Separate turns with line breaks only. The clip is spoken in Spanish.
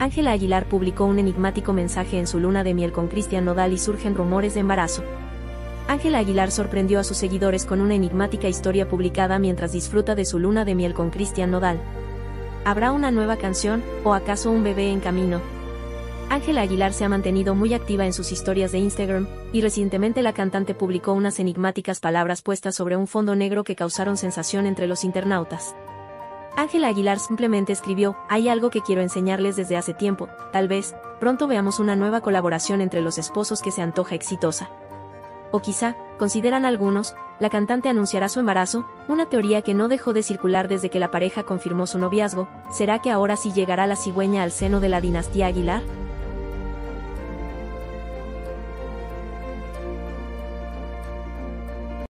Ángela Aguilar publicó un enigmático mensaje en su luna de miel con Cristian Nodal y surgen rumores de embarazo. Ángela Aguilar sorprendió a sus seguidores con una enigmática historia publicada mientras disfruta de su luna de miel con Cristian Nodal. ¿Habrá una nueva canción, o acaso un bebé en camino? Ángela Aguilar se ha mantenido muy activa en sus historias de Instagram, y recientemente la cantante publicó unas enigmáticas palabras puestas sobre un fondo negro que causaron sensación entre los internautas. Ángela Aguilar simplemente escribió, hay algo que quiero enseñarles desde hace tiempo, tal vez, pronto veamos una nueva colaboración entre los esposos que se antoja exitosa. O quizá, consideran algunos, la cantante anunciará su embarazo, una teoría que no dejó de circular desde que la pareja confirmó su noviazgo, ¿será que ahora sí llegará la cigüeña al seno de la dinastía Aguilar?